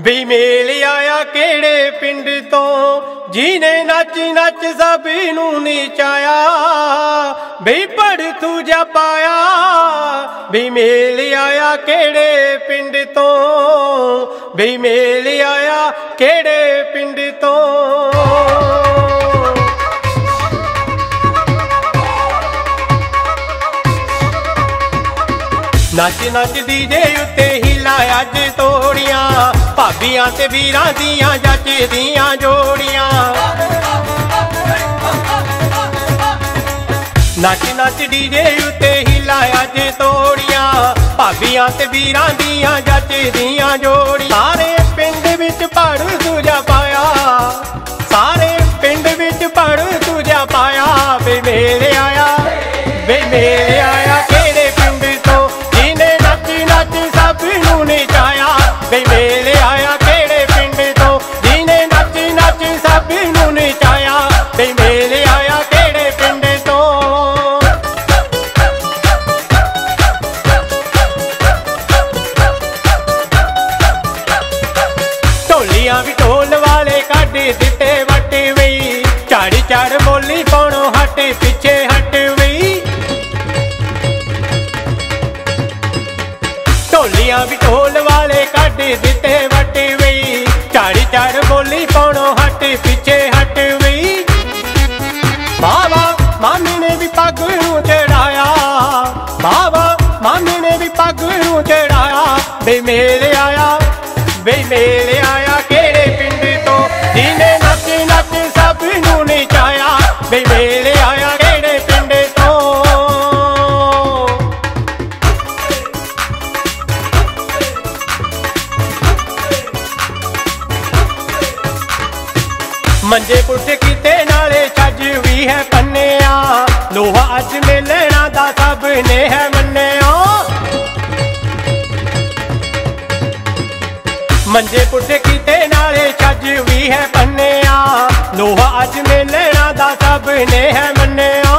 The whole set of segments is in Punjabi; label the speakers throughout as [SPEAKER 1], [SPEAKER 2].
[SPEAKER 1] ਵੀ ਮੇਲ ਆਇਆ ਕਿਹੜੇ ਪਿੰਡ ਤੋਂ? ਜੀਨੇ ਨੱਚ ਨੱਚ ਸਭ ਨੂੰ ਨੀਚਾਇਆ, ਵੀ ਪੜ ਤੂੰ ਜਾ ਪਾਇਆ, ਵੀ ਮੇਲ ਆਇਆ ਕਿਹੜੇ ਪਿੰਡ ਤੋਂ? ਬਈ ਮੇਲ ਆਇਆ ਕਿਹੜੇ ਪਿੰਡ ਤੋਂ? ਨੱਚ ਨੱਚ ਡੀਜੇ ਉੱਤੇ ਹੀ ਲਾਇਆ ਅੱਜ ਤੋੜੀਆਂ। ਭਾਬੀਆਂ ਤੇ ਵੀਰਾਂ ਦੀਆਂ ਜੱਜਦੀਆਂ ਜੋੜੀਆਂ। ਨੱਚ ਨੱਚ ਡੀਜੇ ਉੱਤੇ ਹੀ ਲਾਇਆ ਅੱਜ ਤੋੜੀਆਂ। ਭਾਬੀਆਂ ਤੇ ਵੀਰਾਂ ਦੀਆਂ ਜੱਜਦੀਆਂ ਜੋੜੀਆਂ। ਸਾਰੇ ਵਾਲੇ ਦਿੱਤੇ ਵੱਟੀ ਵਈ ਝੜ ਝੜ ਬੋਲੀ ਪਾਉਣੋਂ ਹਟੇ, ਪਿੱਛੇ ਹਟ ਵਈ ਢੋਲੀਆਂ ਵੀ ਢੋਲ ਵਾਲੇ ਕੱਢ ਦਿੱਤੇ ਵੱਟ ਵਈ ਝੜ ਝੜ ਬੋਲੀ ਪਾਉਣੋਂ ਹਟੇ, ਪਿੱਛੇ ਹਟ ਵਈ ਬਾਬਾ ਮਾਮੀ ਨੇ ਵੀ ਪੱਗ ਨੂੰ ਚੜਾਇਆ। ਬਾਵਾ, ਮਾਮੀ ਨੇ ਵੀ ਪੱਗ ਨੂੰ ਚੜਾਇਆ। ਵੇ ਮੇਰੇ ਆਇਆ ਵੇ ਮੇਰੇ ਦਾ ਹੈ ਮੰਨਿਆ ਮੰਜੇ ਪੁੱਠੇ ਕੀਤੇ ਨਾਲੇ ਛੱਜ ਵੀ ਹੈ ਪੰਨਿਆ ਲੋਹਾ ਅੱਜ ਮੇਲਣਾ ਦਾ ਸਭ ਨੇ ਹੈ ਮੰਨਿਆ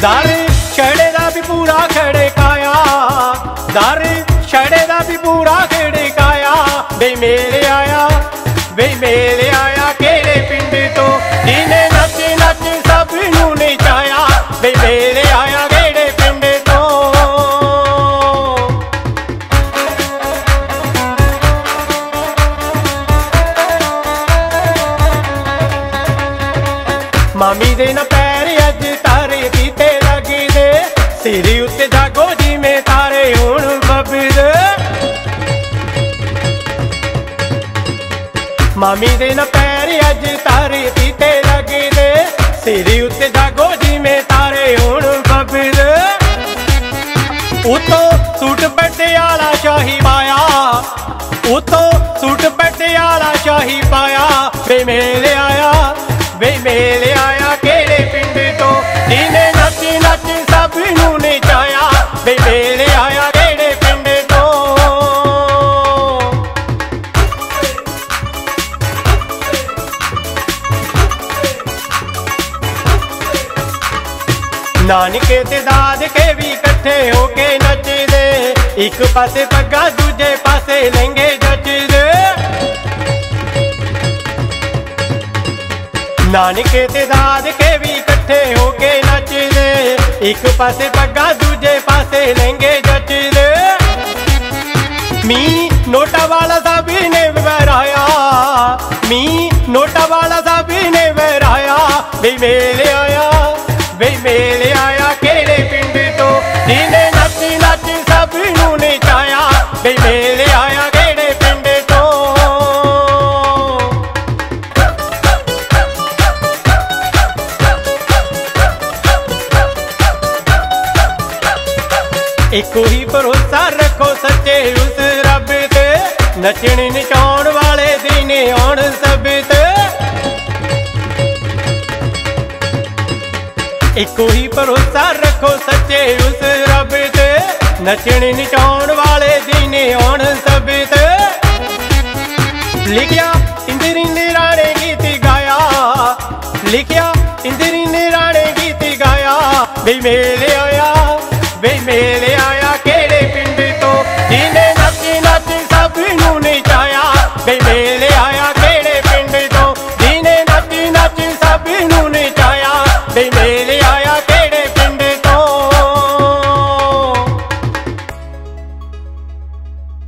[SPEAKER 1] ਦਰ ਚੜੇ ਸਿਰ ਉੱਤੇ ਜਾਗੋ ਜਿਵੇਂ ਤਾਰੇ ਹੁਣ ਬੱਬਦੇ ਮਾਮੀ ਦੇ ਨਾ ਪੈਰ ਅੱਜ ਤਾਰੇ ਕੀਤੇ ਲੱਗਦੇ ਸਿਰ ਉੱਤੇ ਜਾਗੋ ਜਿਵੇਂ ਤਾਰੇ ਹੁਣ ਬੱਬਦੇ ਉਤੋਂ ਸੂਟ ਪਟਿਆਲਾ ਸ਼ਾਹੀ ਪਾਇਆ। ਉਤੋਂ ਸੂਟ ਪਟਿਆਲਾ ਸ਼ਾਹੀ ਪਾਇਆ। ਵੇ ਮੇਰੇ ਆਇਆ, ਵੇ ਮੇਰੇ ਨਚਾਇਆ ਵੇ ਆਇਆ ਕਿਹੜੇ ਪਿੰਡ ਤੋਂ। ਨਾਨਕੇ ਤੇ ਦਾਦਕੇ ਵੀ ਇਕੱਠੇ ਹੋ ਕੇ ਨੱਚਦੇ, ਇੱਕ ਪਾਸੇ ਪੱਗਾ ਦੂਜੇ ਪਾਸੇ ਲਹਿੰਗੇ ਜੱਚਦੇ। ਨਾਨਕੇ ਤੇ ਦਾਦਕੇ ਵੀ ਇਕੱਠੇ ਇੱਕ ਪਾਸੇ ਪੱਗਾ, ਦੂਜੇ ਪਾਸੇ ਲਹਿੰਗੇ ਜੱਚਦੇ ਮੀ ਨੋਟਾ ਵਾਲਾ ਸਭ ਨੇ ਵਰਾਇਆ ਮੀ ਨੋਟਾ ਵਾਲਾ ਸਭ ਨੇ ਵਰਾਇਆ ਵੇ ਮੇਲੇ ਆਇਆ। ਇੱਕੋ ਹੀ ਭਰੋਸਾ ਰੱਖੋ ਸੱਚੇ ਉਸ ਰੱਬ ਤੇ। ਨੱਚਣ ਨਚਾਉਣ ਵਾਲੇ ਦਿਨ ਆਉਣ ਸਭ ਤੇ। ਇੱਕੋ ਹੀ ਭਰੋਸਾ ਰੱਖੋ ਸੱਚੇ ਉਸ ਰੱਬ ਤੇ। ਨੱਚਣ ਨਚਾਉਣ ਵਾਲੇ ਦਿਨ ਆਉਣ ਸਭ ਤੇ। ਲਿਖਿਆ ਇੰਦਰੀ ਨੇ ਰਾਣੇ ਗੀਤ ਗਾਇਆ। ਲਿਖਿਆ ਇੰਦਰੀ ਨੇ ਰਾਣੇ ਗੀਤ ਗਾਇਆ। ਵੇ ਮੇਲੇ